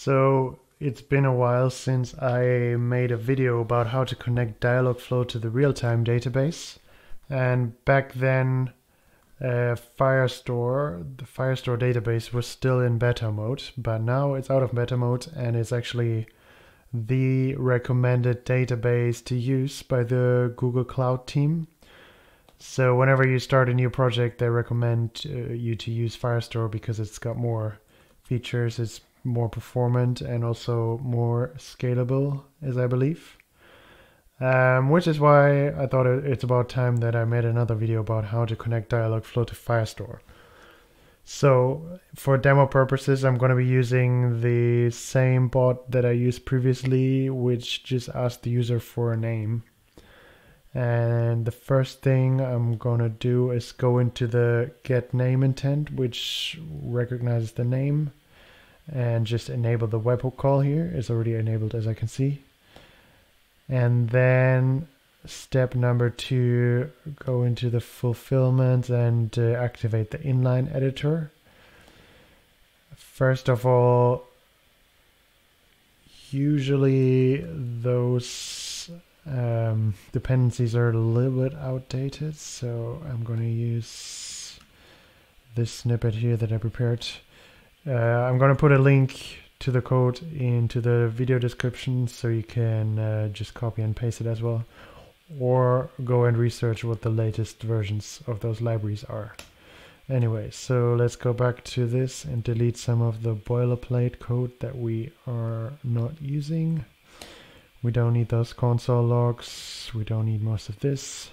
So it's been a while since I made a video about how to connect Dialogflow to the real-time database. And back then, uh, Firestore, the Firestore database was still in beta mode, but now it's out of beta mode and it's actually the recommended database to use by the Google Cloud team. So whenever you start a new project, they recommend uh, you to use Firestore because it's got more features, it's more performant and also more scalable, as I believe. Um, which is why I thought it's about time that I made another video about how to connect Dialogflow to Firestore. So for demo purposes, I'm going to be using the same bot that I used previously, which just asked the user for a name. And the first thing I'm going to do is go into the get name intent, which recognizes the name and just enable the webhook call here. It's already enabled as I can see. And then step number two, go into the fulfillment and uh, activate the inline editor. First of all, usually those um, dependencies are a little bit outdated, so I'm going to use this snippet here that I prepared. Uh, I'm going to put a link to the code into the video description so you can uh, just copy and paste it as well or go and research what the latest versions of those libraries are. Anyway, so let's go back to this and delete some of the boilerplate code that we are not using. We don't need those console logs. We don't need most of this.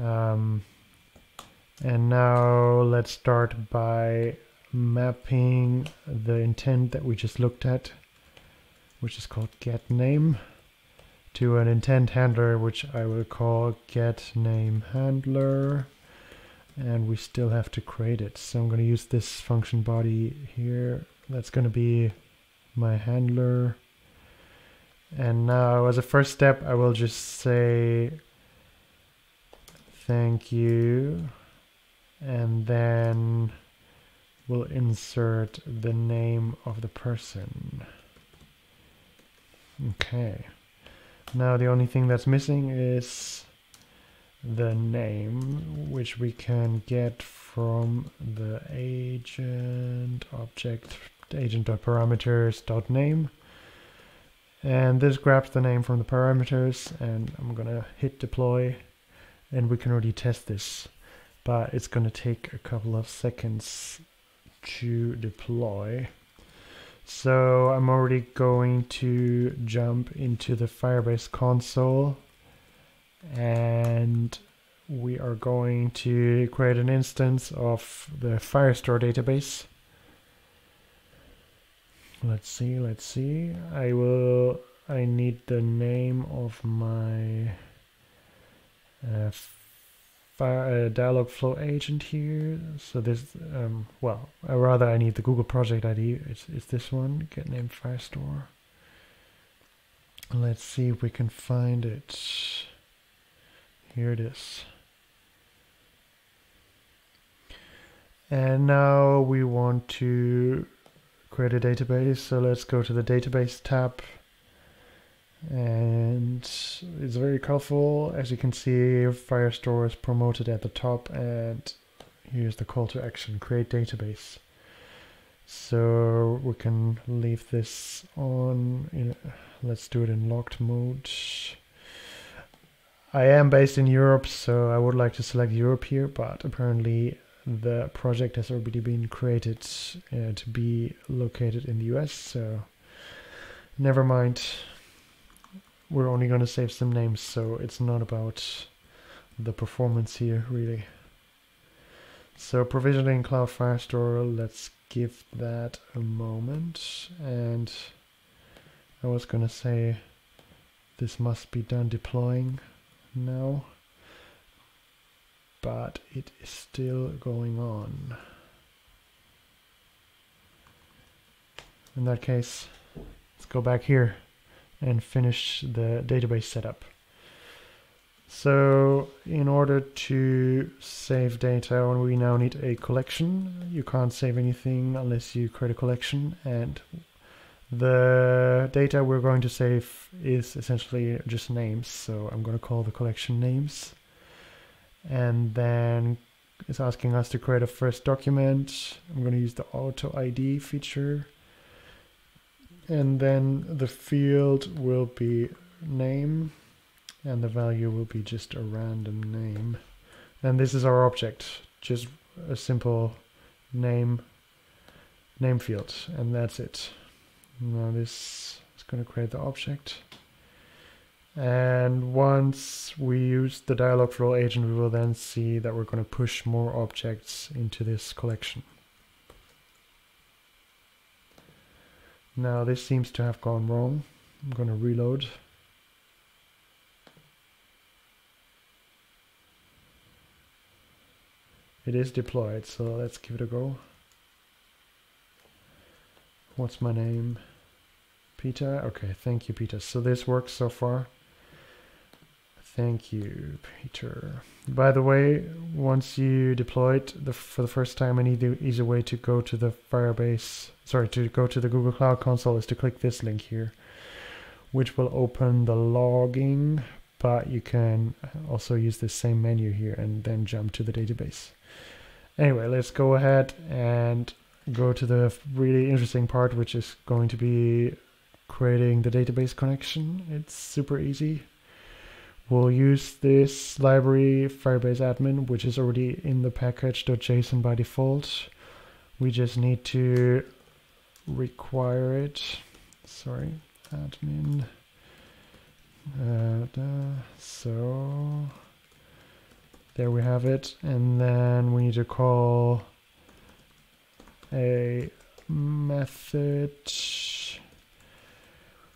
Um, and now let's start by mapping the intent that we just looked at, which is called get name, to an intent handler, which I will call get name handler. And we still have to create it. So I'm going to use this function body here. That's going to be my handler. And now as a first step, I will just say thank you. And then we'll insert the name of the person. Okay. Now the only thing that's missing is the name, which we can get from the agent object agent.parameters.name. And this grabs the name from the parameters and I'm gonna hit deploy and we can already test this, but it's gonna take a couple of seconds to deploy. So I'm already going to jump into the Firebase console and we are going to create an instance of the Firestore database. Let's see, let's see. I will, I need the name of my uh, fire, uh, Dialogflow agent here. So this, um, well, uh, rather I need the Google project ID. It's, it's this one, get name Firestore. Let's see if we can find it. Here it is. And now we want to create a database. So let's go to the database tab and it's very colorful. As you can see Firestore is promoted at the top and here's the call to action create database. So we can leave this on in, let's do it in locked mode. I am based in Europe so I would like to select Europe here but apparently the project has already been created uh, to be located in the US so never mind we're only going to save some names, so it's not about the performance here, really. So provisioning Cloud Firestore, let's give that a moment. And I was going to say this must be done deploying now, but it is still going on. In that case, let's go back here and finish the database setup. So in order to save data, we now need a collection. You can't save anything unless you create a collection. And The data we're going to save is essentially just names, so I'm going to call the collection names. And then it's asking us to create a first document. I'm going to use the auto ID feature. And then the field will be name and the value will be just a random name. And this is our object, just a simple name name field and that's it. Now this is going to create the object. And once we use the Dialogflow agent, we will then see that we're going to push more objects into this collection. Now this seems to have gone wrong. I'm going to reload. It is deployed, so let's give it a go. What's my name? Peter? Okay, thank you, Peter. So this works so far. Thank you, Peter. By the way, once you deploy it the, for the first time, an easy, easy way to go to the Firebase, sorry, to go to the Google Cloud Console is to click this link here, which will open the logging, but you can also use the same menu here and then jump to the database. Anyway, let's go ahead and go to the really interesting part, which is going to be creating the database connection. It's super easy. We'll use this library Firebase admin, which is already in the package.json by default. We just need to require it. Sorry, admin. Uh, so there we have it. And then we need to call a method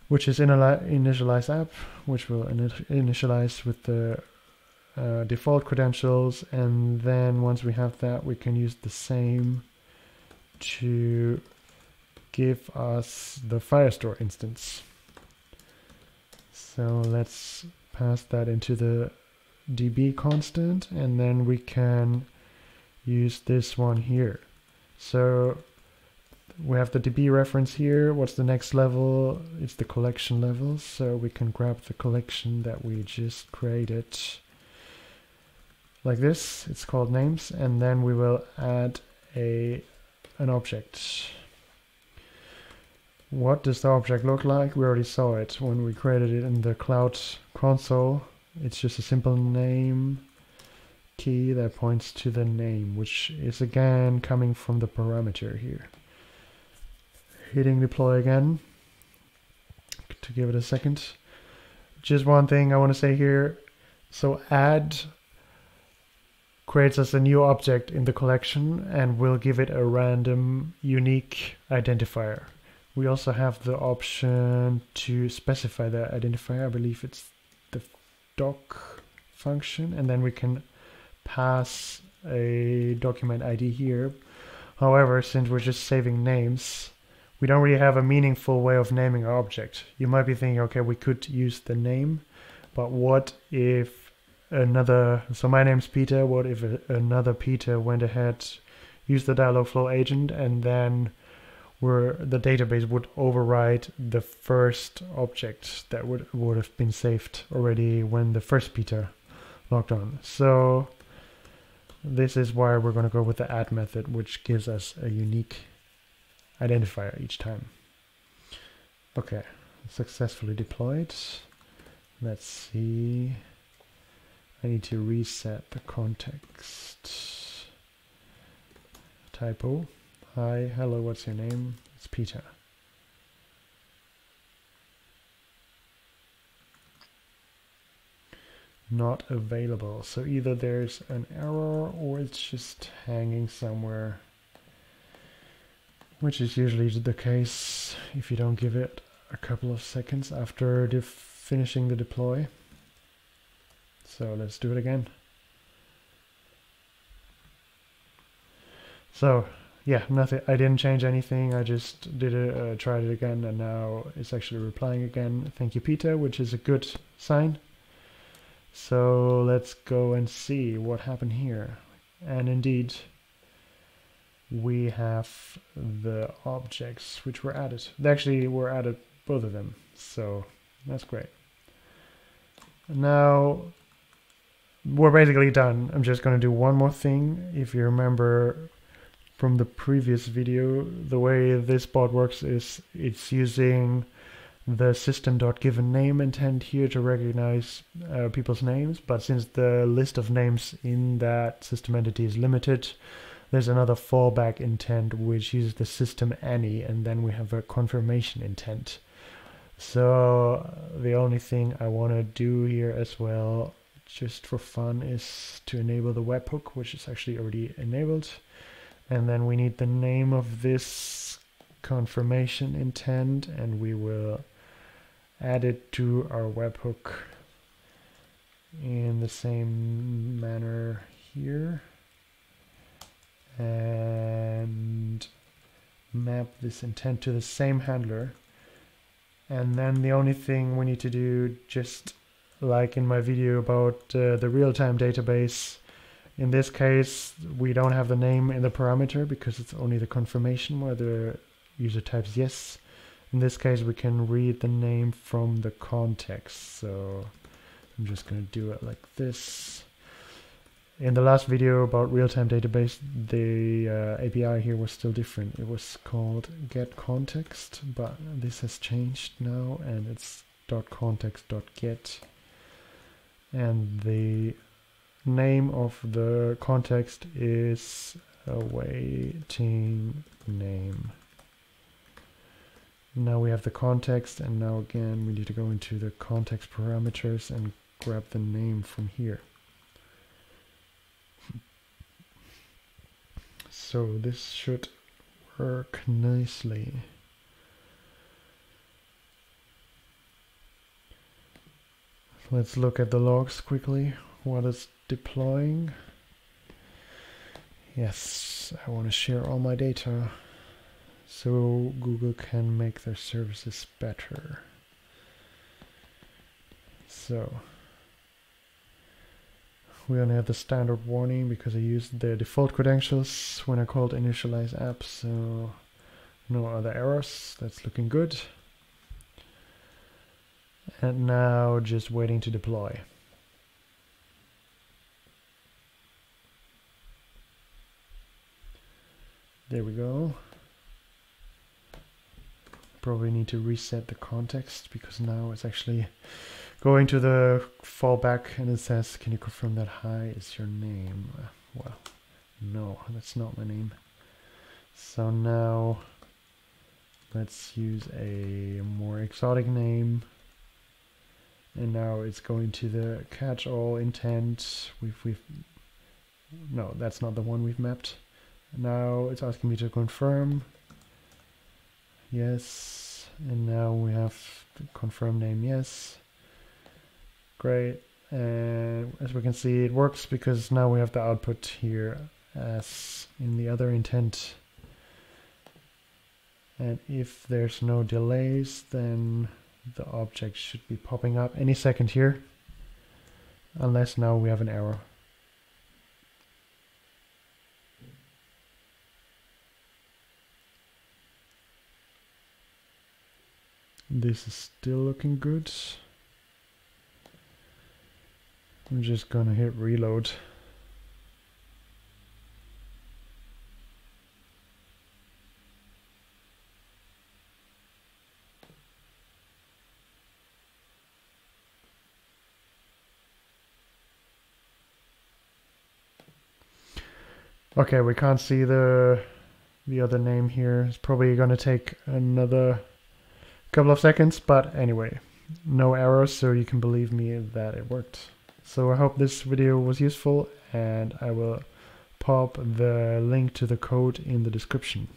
which is initialize app, which will initialize with the uh, default credentials. And then once we have that, we can use the same to give us the Firestore instance. So let's pass that into the db constant and then we can use this one here. So we have the DB reference here. What's the next level? It's the collection level. So we can grab the collection that we just created like this. It's called names. And then we will add a an object. What does the object look like? We already saw it when we created it in the cloud console. It's just a simple name key that points to the name, which is again coming from the parameter here. Hitting deploy again to give it a second. Just one thing I want to say here. So add creates us a new object in the collection and we'll give it a random unique identifier. We also have the option to specify the identifier. I believe it's the doc function and then we can pass a document ID here. However, since we're just saving names, we don't really have a meaningful way of naming our object. You might be thinking, okay, we could use the name, but what if another, so my name's Peter, what if another Peter went ahead, used the Dialogflow agent, and then where the database would override the first object that would, would have been saved already when the first Peter logged on. So this is why we're going to go with the add method, which gives us a unique identifier each time. Okay, successfully deployed. Let's see. I need to reset the context. Typo. Hi, hello, what's your name? It's Peter. not available. So either there's an error or it's just hanging somewhere, which is usually the case if you don't give it a couple of seconds after finishing the deploy. So let's do it again. So yeah, nothing. I didn't change anything. I just did it, uh, tried it again, and now it's actually replying again. Thank you, Peter, which is a good sign. So let's go and see what happened here. And indeed, we have the objects which were added. They actually were added, both of them, so that's great. Now we're basically done. I'm just going to do one more thing. If you remember from the previous video, the way this bot works is it's using the system.given name intent here to recognize uh, people's names, but since the list of names in that system entity is limited, there's another fallback intent which uses the system any, and then we have a confirmation intent. So the only thing I want to do here as well, just for fun, is to enable the webhook, which is actually already enabled. And then we need the name of this confirmation intent, and we will add it to our webhook in the same manner here and map this intent to the same handler. And then the only thing we need to do just like in my video about uh, the real-time database in this case we don't have the name in the parameter because it's only the confirmation where the user types yes. In this case we can read the name from the context. So I'm just going to do it like this in the last video about real-time database the uh, API here was still different. It was called get context but this has changed now and it's. dot context dot get and the name of the context is awaiting name. Now we have the context and now again we need to go into the context parameters and grab the name from here. So this should work nicely. Let's look at the logs quickly. What is deploying? Yes, I want to share all my data so Google can make their services better. So we only have the standard warning because I used the default credentials when I called initialize app, so no other errors. That's looking good. And now just waiting to deploy. There we go probably need to reset the context because now it's actually going to the fallback and it says can you confirm that hi is your name? Well no that's not my name. So now let's use a more exotic name. And now it's going to the catch-all intent. We've, we've no that's not the one we've mapped. Now it's asking me to confirm. Yes. And now we have confirm name yes great and as we can see it works because now we have the output here as in the other intent and if there's no delays then the object should be popping up any second here unless now we have an error This is still looking good. I'm just gonna hit reload. Okay, we can't see the the other name here. It's probably gonna take another couple of seconds, but anyway, no errors, so you can believe me that it worked. So I hope this video was useful and I will pop the link to the code in the description.